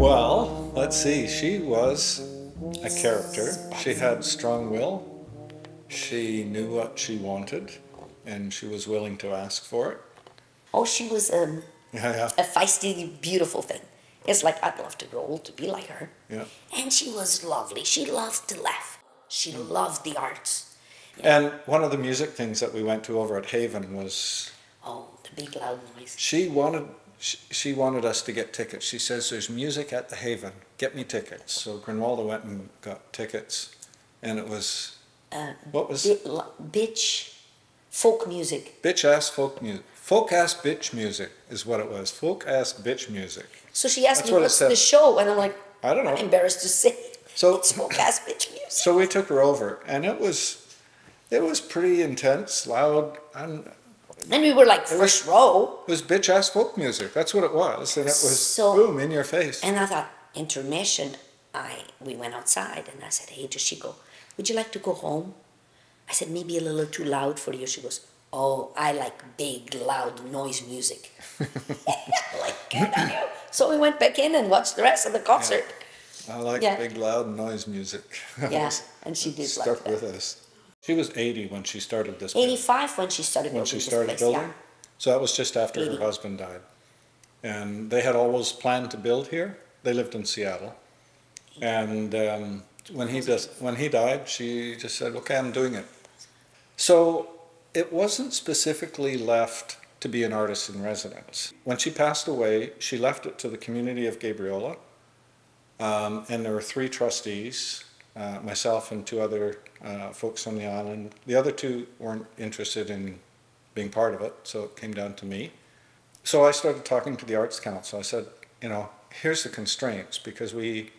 Well, let's see. She was a character. She had strong will. She knew what she wanted, and she was willing to ask for it. Oh, she was um, Yeah, yeah, a feisty, beautiful thing. It's like I'd love to grow old to be like her. yeah. And she was lovely. She loved to laugh. She loved the arts. And one of the music things that we went to over at Haven was Oh, the big loud noise. she wanted she, she wanted us to get tickets. She says there's music at the Haven. Get me tickets. So Grinwalda went and got tickets, and it was Uh, what was bitch, folk music. bitch ass folk music. Folk ass bitch music is what it was. Folk ass bitch music. So she asked That's me, what what's the show? And I'm like, I don't know. I'm embarrassed to say. So- it's folk ass bitch music. So we took her over, and it was it was pretty intense, loud, and and we were like It was- first row. it was bitch ass folk music. That's what it was, and it was So- boom in your face. And I thought, intermission, I we went outside and I said, Hey Toshiko, would you like to go home? I said, maybe a little too loud for you. She goes, Oh, I like big, loud noise music. like, good on you. So we went back in and watched the rest of the concert. I like Yeah. big loud noise music. Yeah, and she did stuck like with us. She was 80 when she started this. business. 85 when she started when building she this started place, building. yeah. So that was just after 80. her husband died. And they had always planned to build here. They lived in Seattle. And um, when he does, when he died, she just said, "Okay, I'm doing it." So it wasn't specifically left to be an artist in residence. When she passed away, she left it to the community of Gabriola. Um, and there were three trustees, uh, myself and two other uh, folks on the island. The other two weren't interested in being part of it, so it came down to me. So I started talking to the Arts Council. I said, you know, here's the constraints because we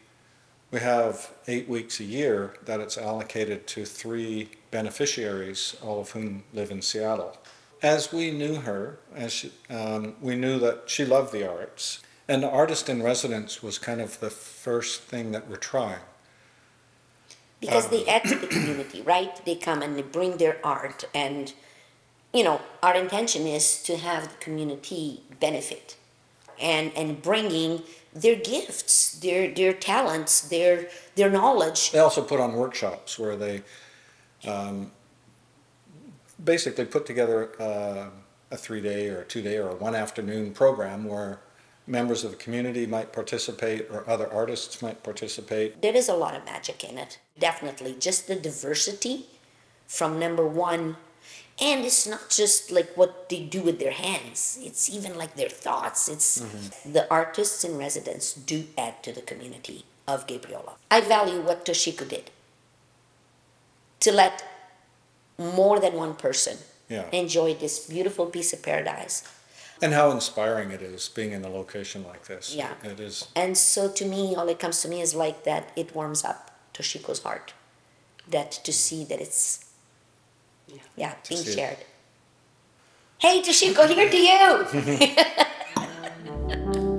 we have eight weeks a year that it's allocated to three beneficiaries, all of whom live in Seattle. As we knew her, as she, um, we knew that she loved the arts, and the artist in residence was kind of the first thing that we're trying. Because Um, they add to the community, right? They come and they bring their art, and you know, our intention is to have the community benefit, and and bringing their gifts, their their talents, their their knowledge. They also put on workshops where they um, basically put together uh, a three-day or a two-day or a one-afternoon program where members of the community might participate or other artists might participate. There is a lot of magic in it, definitely. Just the diversity from number one. And it's not just like what they do with their hands, it's even like their thoughts. It's the artists in residence do add to the community of Gabriola. I value what Toshiko did to let more than one person Yeah. enjoy this beautiful piece of paradise. And how inspiring it is being in a location like this. Yeah. It is. And so to me, all it comes to me is like that it warms up Toshiko's heart. That to see that it's, yeah, being see it. shared. Hey, Toshiko, here to you.